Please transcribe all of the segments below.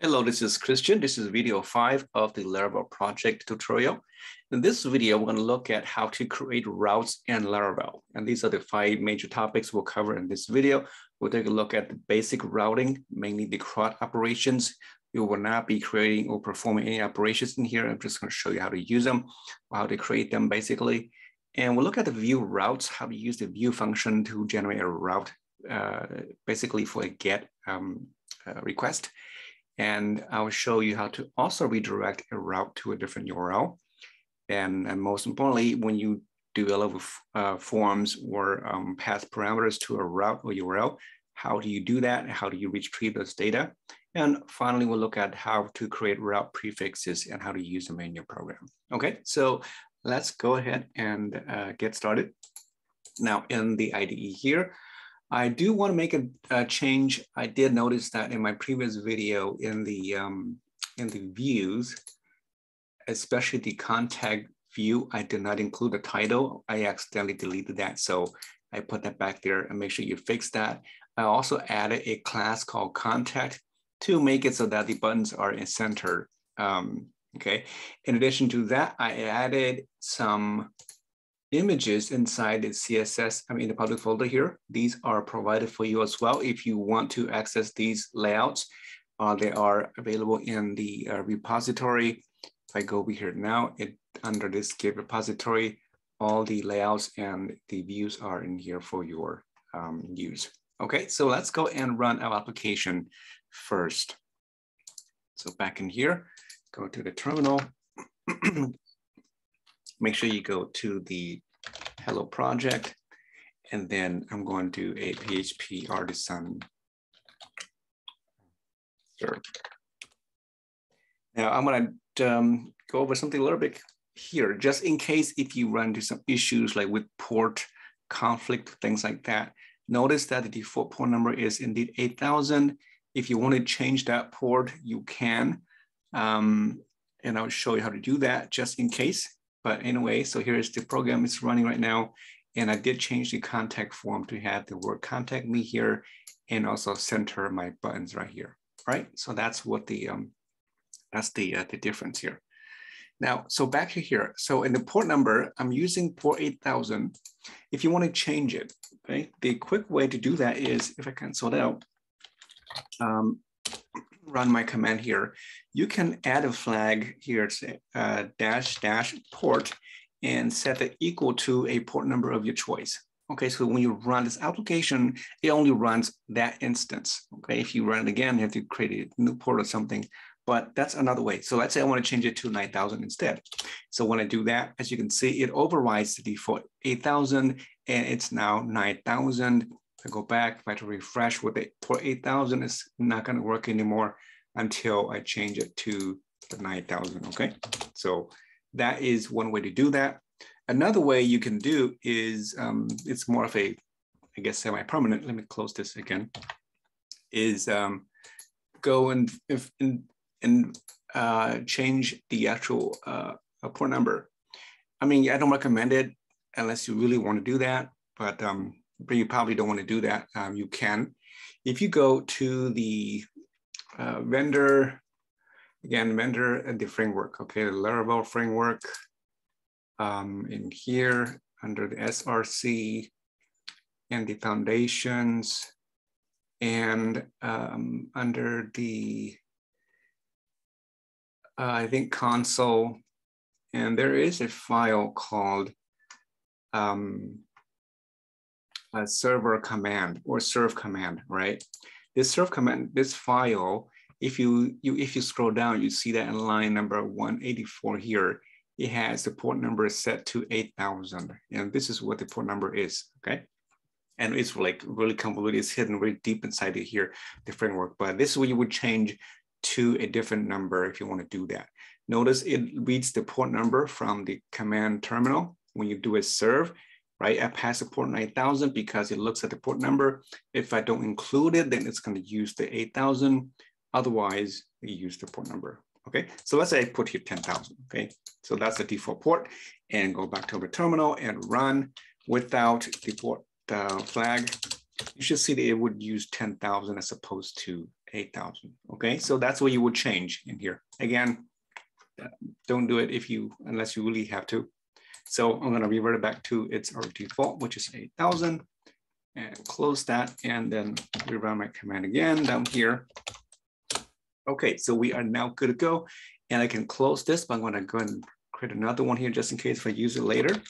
Hello, this is Christian. This is video five of the Laravel project tutorial. In this video, we're going to look at how to create routes in Laravel. And these are the five major topics we'll cover in this video. We'll take a look at the basic routing, mainly the CRUD operations. You will not be creating or performing any operations in here. I'm just going to show you how to use them, how to create them basically. And we'll look at the view routes, how to use the view function to generate a route, uh, basically for a GET um, uh, request. And I'll show you how to also redirect a route to a different URL. And, and most importantly, when you develop uh, forms or um, pass parameters to a route or URL, how do you do that? How do you retrieve those data? And finally, we'll look at how to create route prefixes and how to use them in your program. Okay, so let's go ahead and uh, get started. Now in the IDE here, I do want to make a, a, change. I did notice that in my previous video in the um, in the views, especially the contact view, I did not include the title. I accidentally deleted that. So I put that back there and make sure you fix that. I also added a class called contact to make it so that the buttons are in center. Um, okay. In addition to that, I added some images inside the CSS, I mean the public folder here. These are provided for you as well. If you want to access these layouts, uh, they are available in the uh, repository. If I go over here now, it under this Git repository, all the layouts and the views are in here for your um, use. Okay, so let's go and run our application first. So back in here, go to the terminal, make sure you go to the hello project, and then I'm going to a PHP artisan serve. Now I'm gonna um, go over something a little bit here, just in case if you run into some issues like with port conflict, things like that. Notice that the default port number is indeed 8000. If you want to change that port, you can. Um, and I'll show you how to do that just in case. But anyway, so here's the program it's running right now. And I did change the contact form to have the word contact me here and also center my buttons right here, right? So that's what the, um, that's the, uh, the difference here. Now, so back to here. So in the port number, I'm using port 8000. If you want to change it, okay, the quick way to do that is if I cancel it out, um, run my command here, you can add a flag here, say uh, dash dash port and set it equal to a port number of your choice. Okay, so when you run this application, it only runs that instance. Okay, if you run it again, you have to create a new port or something, but that's another way. So let's say I want to change it to 9,000 instead. So when I do that, as you can see, it overrides the default 8,000 and it's now 9,000 I go back, if I to refresh with it, port 8000 is not gonna work anymore until I change it to the 9000, okay? So that is one way to do that. Another way you can do is, um, it's more of a, I guess, semi-permanent, let me close this again, is um, go and, if, and, and uh, change the actual uh, port number. I mean, I don't recommend it unless you really want to do that, but um, but you probably don't want to do that. Um, you can. If you go to the uh, vendor, again, vendor and the framework, okay, the Laravel framework, um, in here under the SRC and the foundations and um, under the, uh, I think console, and there is a file called um, a server command or serve command, right? This serve command, this file, if you, you if you scroll down, you see that in line number 184 here, it has the port number set to 8,000. And this is what the port number is, okay? And it's like really convoluted, it's hidden really deep inside it here, the framework. But this is what you would change to a different number if you want to do that. Notice it reads the port number from the command terminal. When you do a serve, right? I pass the port 9000 because it looks at the port number. If I don't include it, then it's gonna use the 8000. Otherwise, we use the port number, okay? So let's say I put here 10,000, okay? So that's the default port and go back to the terminal and run without the port uh, flag. You should see that it would use 10,000 as opposed to 8,000. Okay, so that's what you would change in here. Again, don't do it if you, unless you really have to. So I'm gonna revert it back to its default, which is 8,000 and close that and then rerun my command again down here. Okay, so we are now good to go. And I can close this, but I'm gonna go and create another one here just in case if I use it later. All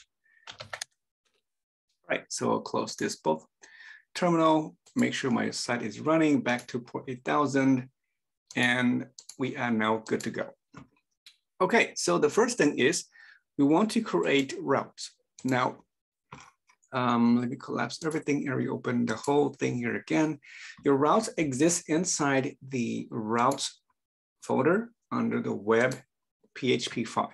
right, so I'll close this both terminal, make sure my site is running back to port 8000, and we are now good to go. Okay, so the first thing is we want to create routes. Now, um, let me collapse everything and reopen the whole thing here again. Your routes exist inside the routes folder under the web PHP file.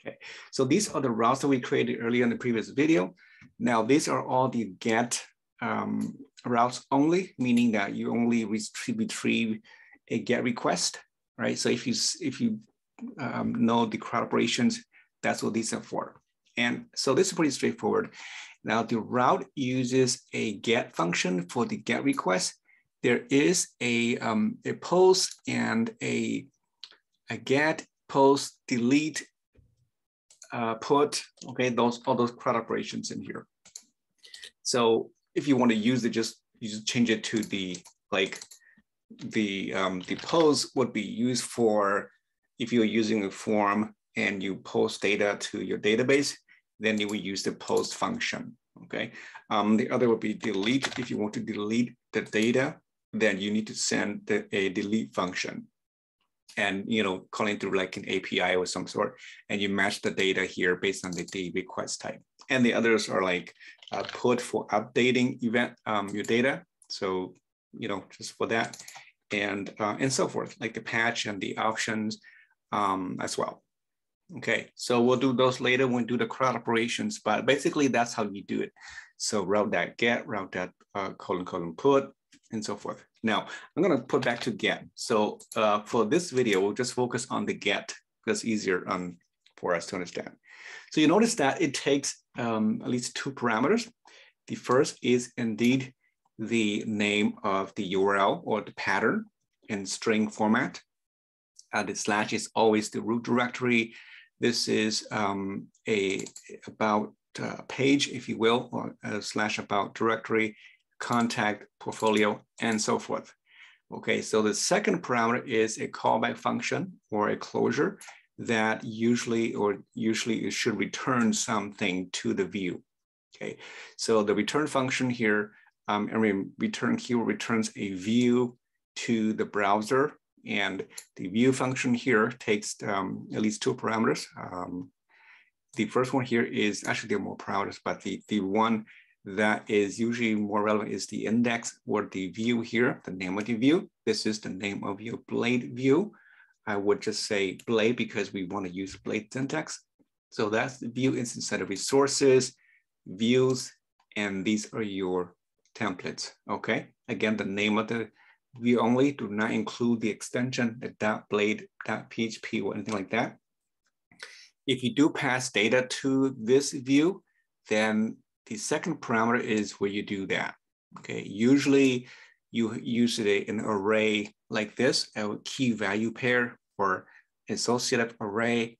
Okay, so these are the routes that we created earlier in the previous video. Now, these are all the get um, routes only, meaning that you only retrieve, a get request, right? So if you if you um, know the CRUD operations, that's what these are for. And so this is pretty straightforward. Now the route uses a get function for the get request. There is a, um, a post and a, a get, post, delete, uh, put, okay, those all those CRUD operations in here. So if you want to use it, just you just change it to the like the um, the post would be used for if you're using a form and you post data to your database, then you will use the post function, okay? Um, the other would be delete. If you want to delete the data, then you need to send the, a delete function and, you know, calling through like an API or some sort, and you match the data here based on the, request type. And the others are like uh, put for updating event um, your data. So, you know, just for that and, uh, and so forth, like the patch and the options um, as well. Okay, so we'll do those later when we do the CRUD operations, but basically that's how you do it. So route that get, route that uh, colon colon put, and so forth. Now, I'm gonna put back to get. So uh, for this video, we'll just focus on the get because easier um, for us to understand. So you notice that it takes um, at least two parameters. The first is indeed the name of the URL or the pattern in string format. Uh, the slash is always the root directory. This is um, a about uh, page, if you will, or a slash about directory, contact, portfolio, and so forth. Okay, so the second parameter is a callback function or a closure that usually or usually it should return something to the view. Okay, so the return function here, um, and return keyword returns a view to the browser and the view function here takes um, at least two parameters. Um, the first one here is actually there are more parameters, but the, the one that is usually more relevant is the index or the view here, the name of the view. This is the name of your blade view. I would just say blade because we want to use blade syntax. So that's the view instance set of resources, views, and these are your templates, okay? Again, the name of the view only do not include the extension, the dot blade, dot PHP, or anything like that. If you do pass data to this view, then the second parameter is where you do that. Okay, usually you use it an array like this, a key value pair or associative array.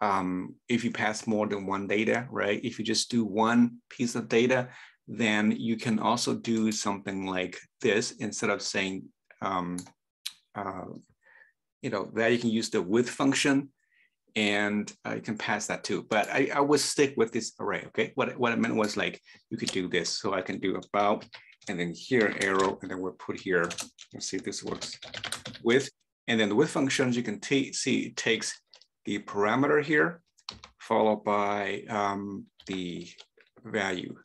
Um, if you pass more than one data, right? If you just do one piece of data, then you can also do something like this instead of saying, um, uh, you know, that you can use the with function and uh, you can pass that too. But I, I would stick with this array, okay? What, what I meant was like, you could do this. So I can do about, and then here arrow, and then we'll put here, let's see if this works, with, and then the with functions, you can see it takes the parameter here, followed by um, the value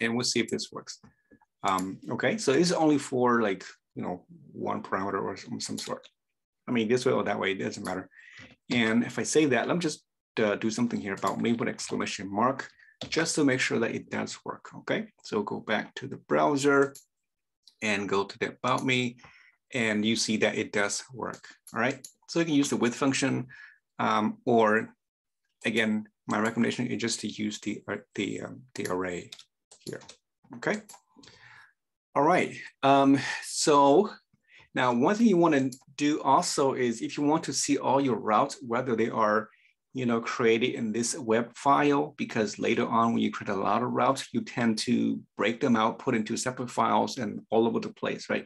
and we'll see if this works. Um, okay, so this is only for like, you know, one parameter or some, some sort. I mean, this way or that way, it doesn't matter. And if I say that, let me just uh, do something here about me with exclamation mark, just to make sure that it does work, okay? So go back to the browser and go to the about me, and you see that it does work, all right? So you can use the with function, um, or again, my recommendation is just to use the, uh, the, um, the array here, okay? All right, um, so Now, one thing you want to do also is if you want to see all your routes, whether they are you know, created in this web file, because later on when you create a lot of routes, you tend to break them out, put into separate files and all over the place, right?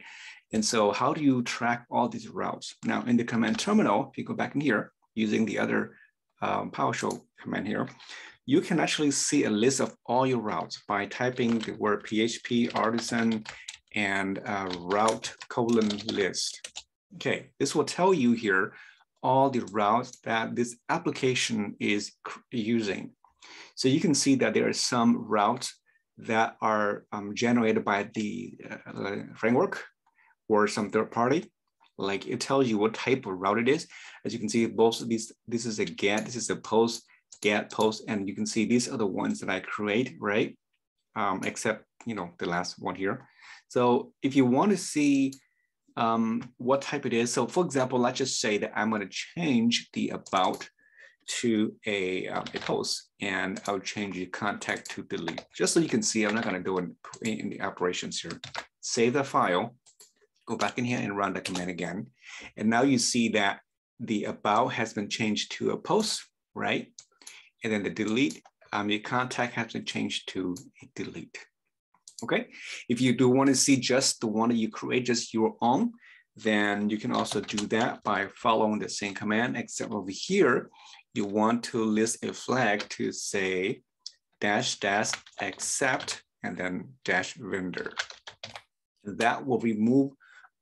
And so how do you track all these routes? Now in the command terminal, if you go back in here, using the other um, PowerShell command here, you can actually see a list of all your routes by typing the word PHP artisan and uh, route colon list. Okay, this will tell you here all the routes that this application is using. So you can see that there are some routes that are um, generated by the uh, framework or some third party. Like it tells you what type of route it is. As you can see, both of these, this is a get, this is a post, get, post, and you can see these are the ones that I create, right? Um, except, you know, the last one here. So if you want to see um, what type it is, so for example, let's just say that I'm going to change the about to a, um, a post and I'll change the contact to delete. Just so you can see, I'm not going to do the operations here. Save the file, go back in here and run the command again. And now you see that the about has been changed to a post, right? And then the delete, um, the contact has been changed to a delete okay? If you do want to see just the one that you create, just your own, then you can also do that by following the same command, except over here, you want to list a flag to say dash dash except and then dash vendor. That will remove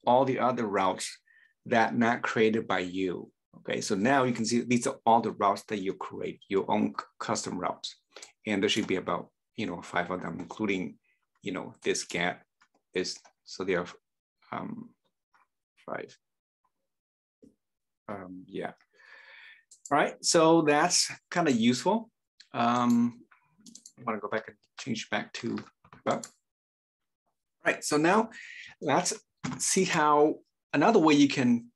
all the other routes that not created by you. Okay, so now you can see these are all the routes that you create, your own custom routes. And there should be about, you know, five of them, including you know, this gap is, so there are um, five. Um, yeah. All right, so that's kind of useful. Um, I want to go back and change back to about. All right, so now let's see how another way you can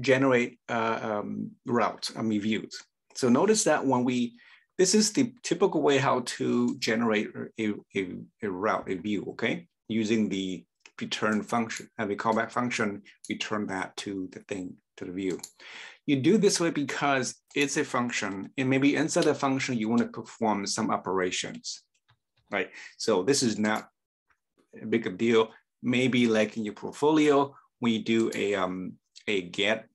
generate uh, um, routes, I mean views. So notice that when we this is the typical way how to generate a, a, a route, a view, okay? Using the return function, and the callback function, return that to the thing, to the view. You do this way because it's a function, and maybe inside the function, you want to perform some operations, right? So this is not a big deal. Maybe like in your portfolio, we do a, um, a get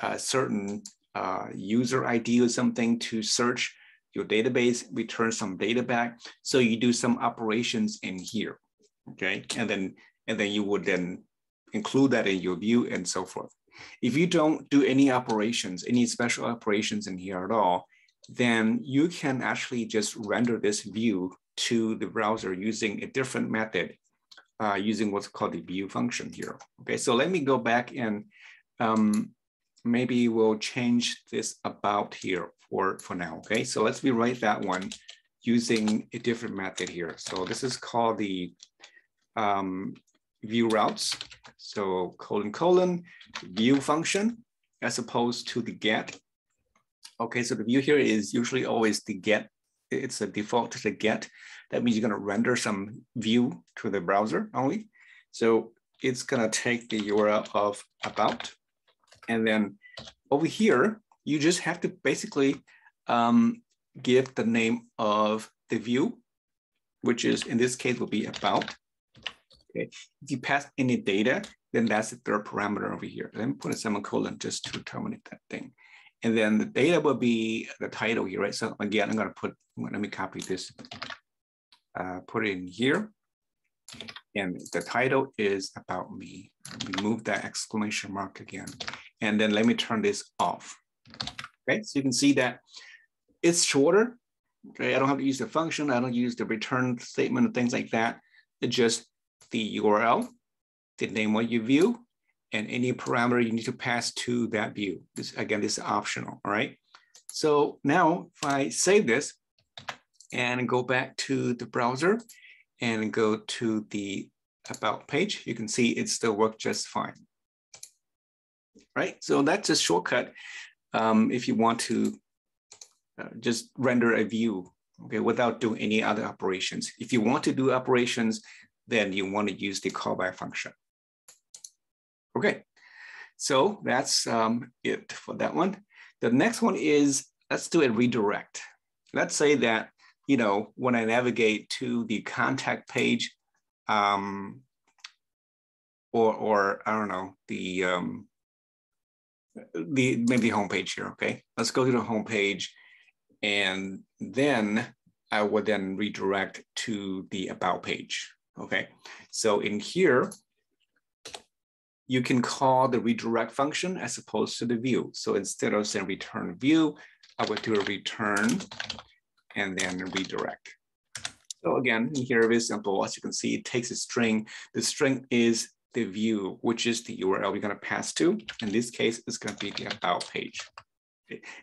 a certain uh, user ID or something to search your database, return some data back. So you do some operations in here, okay? And then, and then you would then include that in your view and so forth. If you don't do any operations, any special operations in here at all, then you can actually just render this view to the browser using a different method, uh, using what's called the view function here. Okay, so let me go back and um, maybe we'll change this about here for, for now, okay? So let's rewrite that one using a different method here. So this is called the um, view routes. So colon colon view function as opposed to the get. Okay, so the view here is usually always the get. It's a default to get. That means you're gonna render some view to the browser only. So it's gonna take the URL of about and then over here, you just have to basically um, give the name of the view, which is in this case will be about. Okay. If you pass any data, then that's the third parameter over here. Let me put a semicolon just to terminate that thing. And then the data will be the title here, right? So again, I'm gonna put, let me copy this, uh, put it in here. And the title is about me. Remove that exclamation mark again. And then let me turn this off. Okay, so you can see that it's shorter. Okay, I don't have to use the function. I don't use the return statement and things like that. It's just the URL, the name of your view, and any parameter you need to pass to that view. This again, this is optional, all right? So now if I save this and go back to the browser and go to the about page, you can see it still works just fine. Right, so that's a shortcut um, if you want to uh, just render a view okay, without doing any other operations. If you want to do operations, then you want to use the callback function. Okay, So that's um, it for that one. The next one is, let's do a redirect. Let's say that, you know, when I navigate to the contact page, um, or, or I don't know, the, um, the maybe homepage here, okay? Let's go to the homepage and then I would then redirect to the about page, okay? So in here, you can call the redirect function as opposed to the view. So instead of saying return view, I would do a return and then redirect. So again, here very simple. As you can see, it takes a string. The string is the view, which is the URL we're going to pass to. In this case, it's going to be the about page.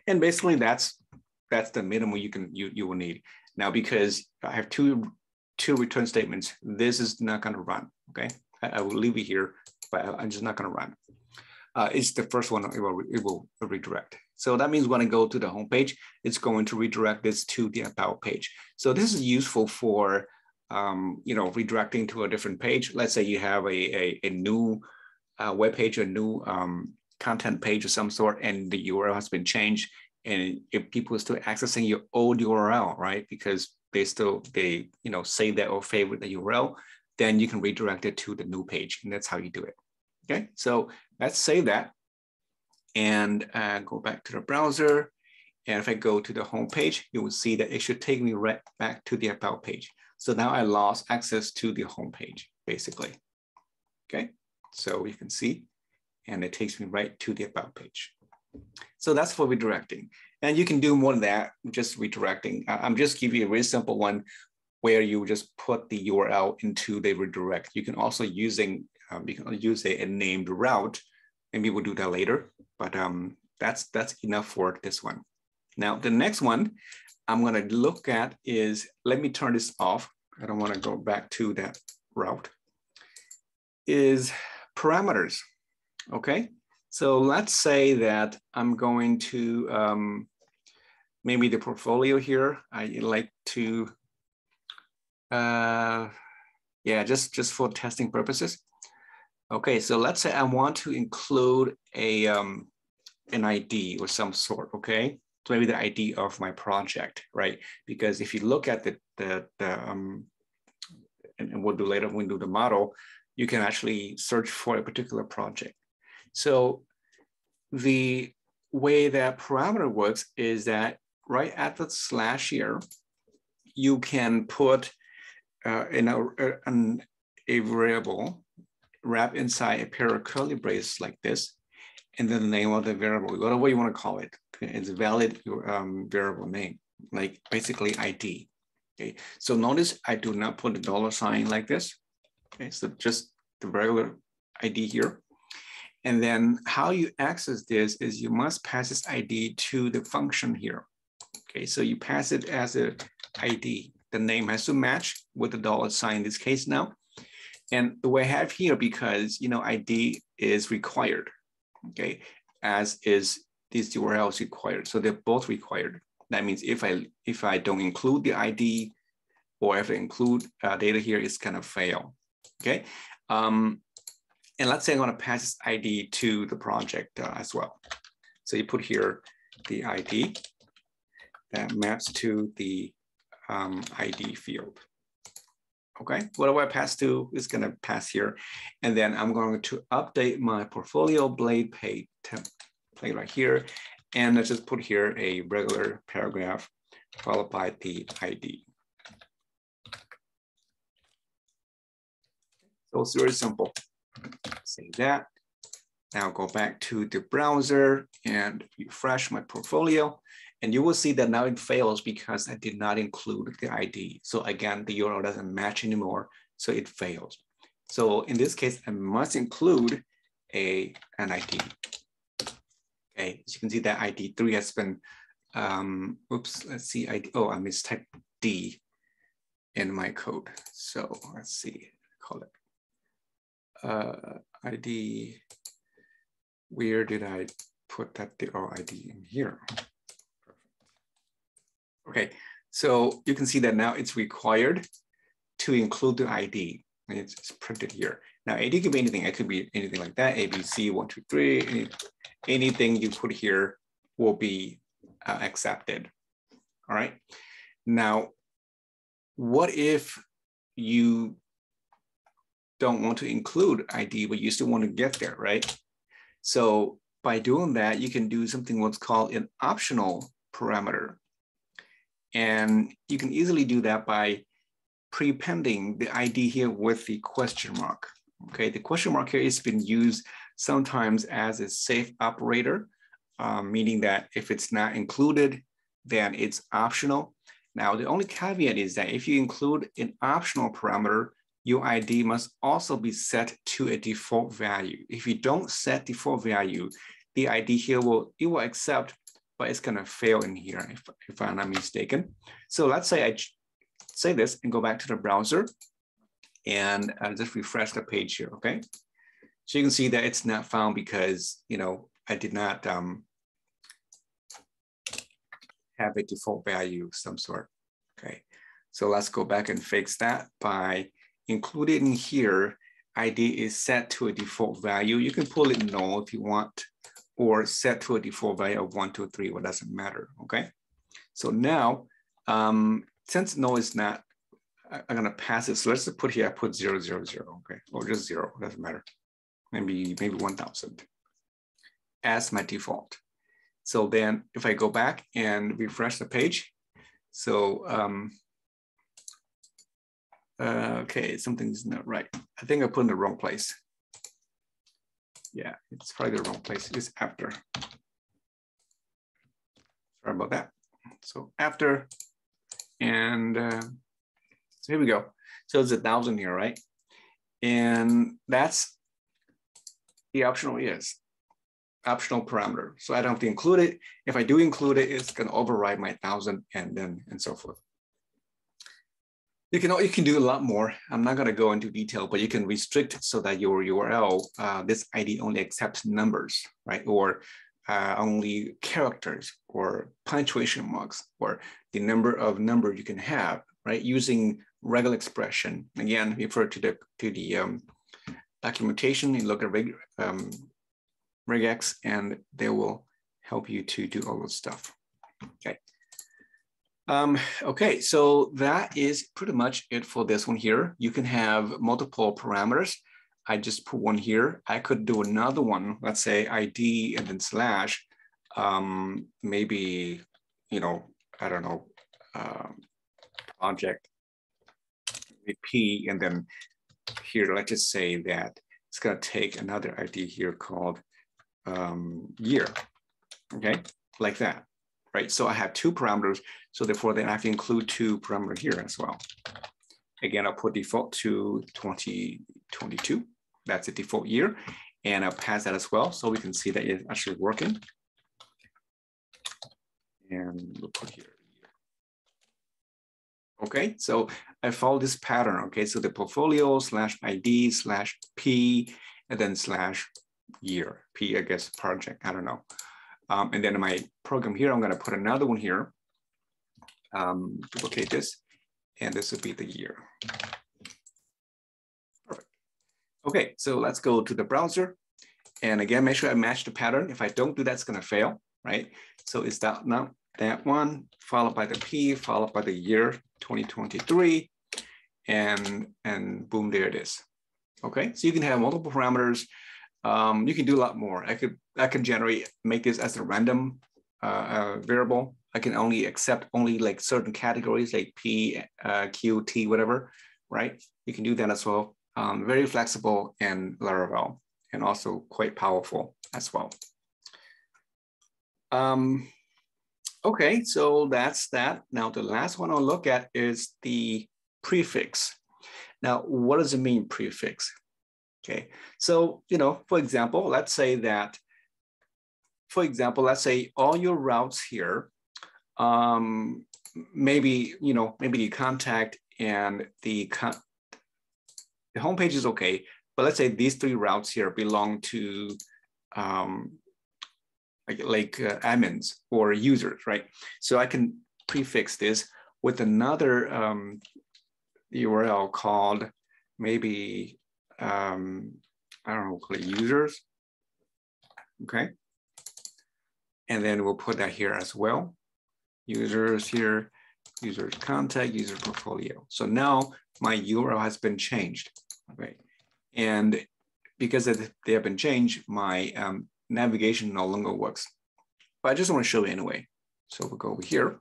And basically, that's that's the minimum you can you you will need. Now, because I have two two return statements, this is not going to run. Okay, I, I, will leave it here, but I'm just not going to run. Uh, it's the first one. It will it will redirect. So that means when I go to the home page, it's going to redirect this to the about page. So this is useful for um, you know, redirecting to a different page. Let's say you have a, a, a new uh, web page, a new um, content page of some sort, and the URL has been changed. And if people are still accessing your old URL, right, because they still, they, you know, say that or favorite the URL, then you can redirect it to the new page. And that's how you do it. Okay, so let's save that and uh, go back to the browser. And if I go to the home page, you will see that it should take me right back to the about page. So now I lost access to the home page, basically. Okay, so you can see, and it takes me right to the about page. So that's for redirecting. And you can do more than that, just redirecting. I'm just giving you a very simple one where you just put the URL into the redirect. You can also using, um, you can use a, a, named route. Maybe we'll do that later, but um, that's, that's enough for this one. Now, the next one I'm gonna look at is, let me turn this off. I don't wanna go back to that route, is parameters, okay? So let's say that I'm going to, um, maybe the portfolio here, I like to, uh, yeah, just, just for testing purposes. Okay, so let's say I want to include a, um, an ID or some sort, okay? So maybe the ID of my project, right? Because if you look at the, the, the um, and we'll do later when we do the model, you can actually search for a particular project. So the way that parameter works is that right at the slash here, you can put uh, in a, an, a variable wrap inside a pair of curly braces like this, and then the name of the variable, whatever you want to call it. It's a valid um, variable name, like basically ID. Okay, so notice I do not put the dollar sign like this. Okay, so just the regular ID here. And then how you access this is you must pass this ID to the function here. Okay, so you pass it as a ID. The name has to match with the dollar sign in this case now. And the way I have here, because you know ID is required, okay, as is these URLs required. So they're both required. That means if I if I don't include the ID or if I include uh, data here, it's gonna fail. Okay. Um, and let's say I'm gonna pass this ID to the project uh, as well. So you put here the ID that maps to the um, ID field. Okay, whatever I pass to is gonna pass here. And then I'm going to update my portfolio blade page template right here. And let's just put here a regular paragraph followed by the ID. So it's very simple. Save that. Now go back to the browser and refresh my portfolio. And you will see that now it fails because I did not include the ID. So again, the URL doesn't match anymore, so it fails. So in this case, I must include a, an ID. Okay, as you can see that ID three has been, um, oops, let's see, ID, oh, I mistyped D in my code. So let's see, call it uh, ID, where did I put that the oh, ID in here? Okay, so you can see that now it's required to include the ID. It's, it's printed here. Now ID could be anything. It could be anything like that. ABC one two three. Any, anything you put here will be uh, accepted. All right. Now, what if you don't want to include ID, but you still want to get there, right? So by doing that, you can do something what's called an optional parameter. And you can easily do that by prepending the ID here with the question mark. Okay, the question mark here has been used sometimes as a safe operator, um, meaning that if it's not included, then it's optional. Now, the only caveat is that if you include an optional parameter, your ID must also be set to a default value. If you don't set default value, the ID here will, it will accept, but it's gonna fail in here if, if I'm not mistaken. So let's say I say this and go back to the browser and I'll just refresh the page here, okay? So you can see that it's not found because, you know, I did not um, have a default value of some sort, okay? So let's go back and fix that by including here, ID is set to a default value. You can pull it null if you want, or set to a default value of one, two, three, what doesn't matter, okay? So now, um, since no is not I'm gonna pass it. So let's just put here, I put zero, zero, zero, okay? Or just zero, doesn't matter. Maybe, maybe 1000 as my default. So then if I go back and refresh the page, so, um, uh, okay, something's not right. I think I put in the wrong place. Yeah, it's probably the wrong place, it's after. Sorry about that. So after, and uh, so here we go. So it's a thousand here, right? And that's the optional is optional parameter. So I don't have to include it. If I do include it, it's gonna override my thousand and then and so forth. You can, you can do a lot more. I'm not gonna go into detail, but you can restrict so that your URL, uh, this ID only accepts numbers, right? Or uh, only characters or punctuation marks or the number of number you can have, right? Using regular expression. Again, refer to the to the um, documentation. You look at reg, um, regex, and they will help you to do all this stuff. Okay. Um, okay, so that is pretty much it for this one here. You can have multiple parameters. I just put one here. I could do another one, let's say ID and then slash, um, maybe, you know, I don't know, um, project P, and then here, let's just say that it's gonna take another ID here called um, year, okay? Like that, right? So I have two parameters, so therefore then I have to include two parameter here as well. Again, I'll put default to 2022. That's the default year. And I'll pass that as well so we can see that it's actually working. And we'll put here Okay, so I follow this pattern. Okay, so the portfolio slash ID slash P and then slash year. P, I guess, project, I don't know. Um, and then in my program here, I'm gonna put another one here, um, duplicate this, and this would be the year. Perfect. Okay, so let's go to the browser. And again, make sure I match the pattern. If I don't do that, it's gonna fail, right? So it's that now that one, followed by the P, followed by the year 2023, and, and boom, there it is. Okay, so you can have multiple parameters. Um, you can do a lot more. I could I can generate, make this as a random uh, uh, variable. I can only accept only like certain categories like P, uh, Q, T, whatever, right? You can do that as well. Um, very flexible and Laravel and also quite powerful as well. Um, Okay, so that's that. Now the last one I'll look at is the prefix. Now, what does it mean prefix? Okay, so, you know, for example, let's say that, for example, let's say all your routes here, um, maybe, you know, maybe the contact and the, con the homepage is okay, but let's say these three routes here belong to um, like, like uh, admins or users, right? So I can prefix this with another um, URL called maybe, um, I don't know, it users. Okay. And then we'll put that here as well. Users here, users contact, user portfolio. So now my URL has been changed. Okay. And because they have been changed, my um, navigation no longer works. But I just want to show you anyway. So we'll go over here.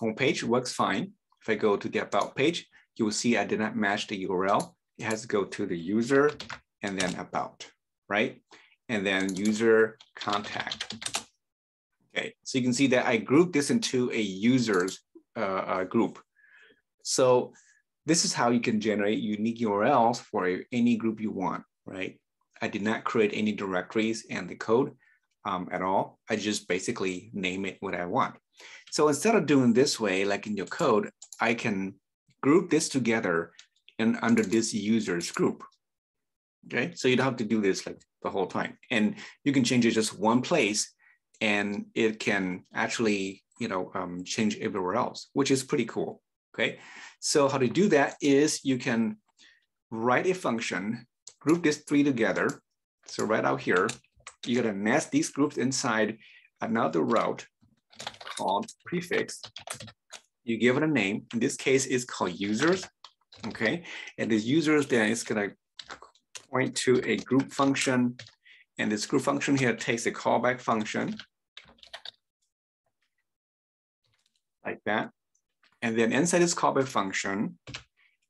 Homepage works fine. If I go to the about page, you will see I did not match the URL. It has to go to the user and then about, right? And then user contact. Okay, so you can see that I grouped this into a users uh, uh, group. So this is how you can generate unique URLs for any group you want, right? I did not create any directories and the code um, at all. I just basically name it what I want. So instead of doing this way, like in your code, I can group this together and under this users group. Okay, so you don't have to do this like the whole time. And you can change it just one place and it can actually, you know, um, change everywhere else, which is pretty cool. Okay, so how to do that is you can write a function, group these three together. So right out here, you're gonna nest these groups inside another route called prefix. You give it a name. In this case, it's called users. Okay, and this users then is gonna point to a group function, and this group function here takes a callback function like that. And then inside this callback function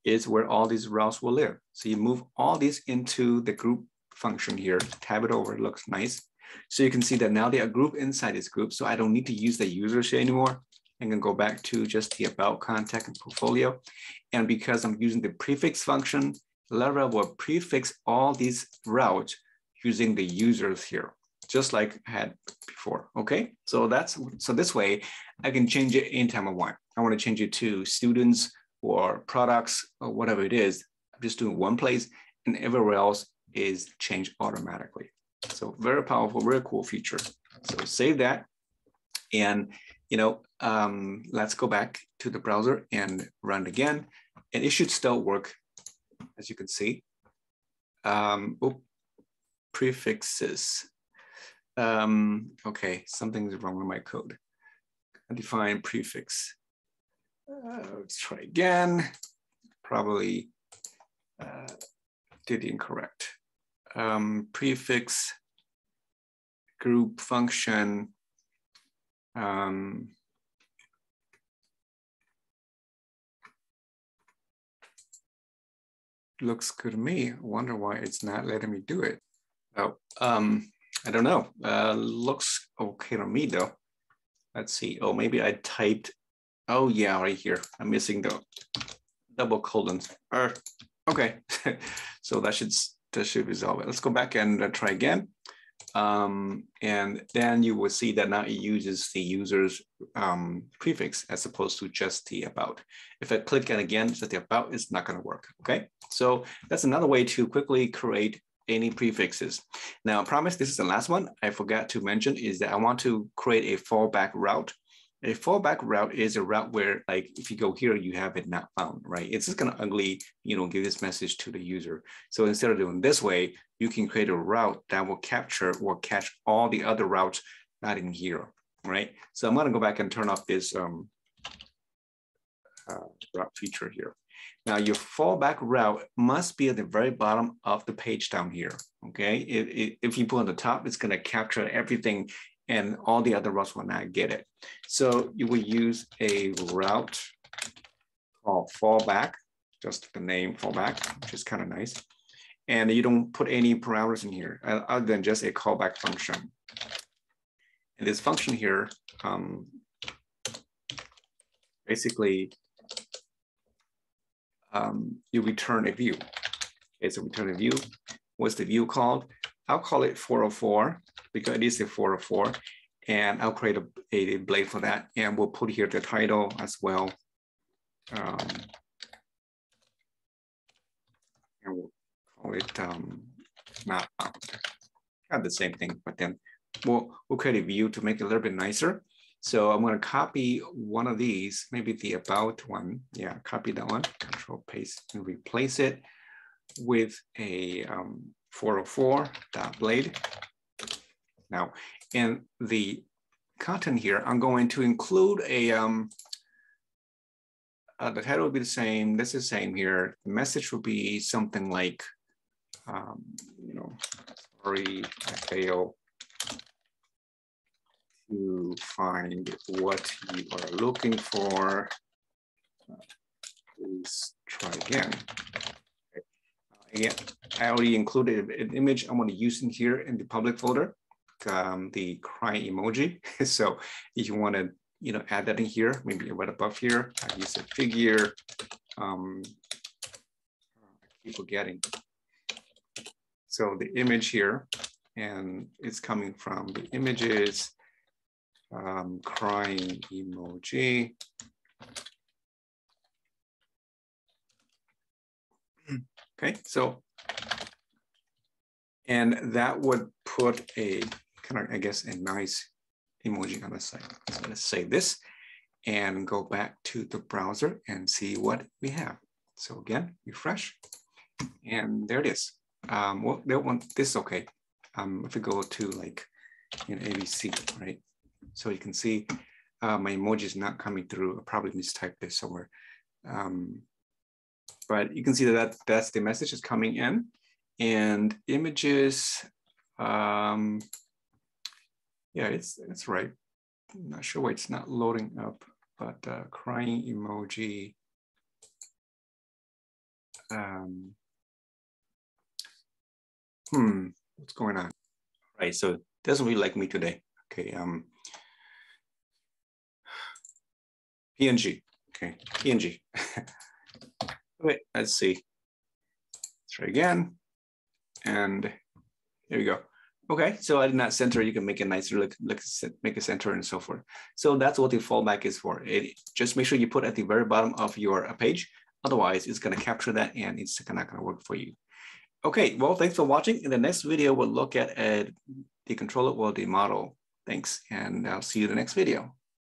is where all these routes will live. So you move all these into the group function here, tab it over, it looks nice. So you can see that now they are grouped inside this group. So I don't need to use the users here anymore. I can go back to just the about contact and portfolio. And because I'm using the prefix function, Laravel will prefix all these routes using the users here, just like I had before, okay? So that's, so this way I can change it anytime I want. I wanna change it to students or products or whatever it is. I'm just doing one place and everywhere else is changed automatically. So very powerful, very cool feature. So save that. And, you know, um, let's go back to the browser and run again. And it should still work, as you can see. Um, oh, prefixes. Um, okay, something's wrong with my code. Define prefix. Uh, let's try again. Probably uh, did incorrect um, prefix group function um, looks good to me. I wonder why it's not letting me do it. Oh, um, I don't know. Uh, looks okay to me though. Let's see. Oh, maybe I typed. Oh yeah, right here. I'm missing the double colons. Uh, okay, so that should that should resolve it. Let's go back and uh, try again. Um, and then you will see that now it uses the user's um, prefix as opposed to just the about. If I click it again, just the about, it's not gonna work, okay? So that's another way to quickly create any prefixes. Now, I promise this is the last one I forgot to mention is that I want to create a fallback route a fallback route is a route where like, if you go here, you have it not found, right? It's just gonna ugly, you know, give this message to the user. So instead of doing this way, you can create a route that will capture or catch all the other routes not in here, right? So I'm gonna go back and turn off this um, uh, route feature here. Now your fallback route must be at the very bottom of the page down here, okay? If, you put on the top, it's gonna capture everything and all the other routes will not get it. So you will use a route called fallback, just the name fallback, which is kind of nice. And you don't put any parameters in here uh, other than just a callback function. And this function here, um, basically, um, you return a view. Okay, so return a view. What's the view called? I'll call it 404 because it is a 404. And I'll create a, a blade for that. And we'll put here the title as well. Um, and we'll call it um, not found. Kind of the same thing, but then we'll, we'll create a view to make it a little bit nicer. So I'm gonna copy one of these, maybe the about one. Yeah, copy that one, control paste and replace it with a um, 404 dot blade. Now, in the content here, I'm going to include a, um, uh, the title will be the same, this is the same here. The message will be something like, um, you know, sorry, I fail to find what you are looking for. Uh, please try again. Okay. Uh, again, I already included an image I'm going to use in here in the public folder, um, the crying emoji. so if you want to, you know, add that in here, maybe right above here, I use a figure. Um, I keep forgetting. So the image here, and it's coming from the images um, crying emoji. Okay, so, and that would put a kind of, I guess, a nice emoji on the site. So let's save this and go back to the browser and see what we have. So again, refresh, and there it is. Um, well, they want this is okay. Um, if we go to like in ABC, right? So you can see uh, my emoji is not coming through. I probably mistyped this somewhere. Um, but you can see that that's the message is coming in and images, um, yeah, it's, it's right. I'm not sure why it's not loading up, but uh, crying emoji. Um, hmm, what's going on? Right, so it doesn't really like me today. Okay, um, PNG, okay, PNG. Wait, let's see. Let's try again. And here we go. Okay, so I that center, you can make a nicer, look, look, make a center and so forth. So that's what the fallback is for. It, just make sure you put at the very bottom of your page. Otherwise, it's gonna capture that and it's not gonna work for you. Okay, well, thanks for watching. In the next video, we'll look at uh, the controller, well, the model. Thanks, and I'll see you in the next video.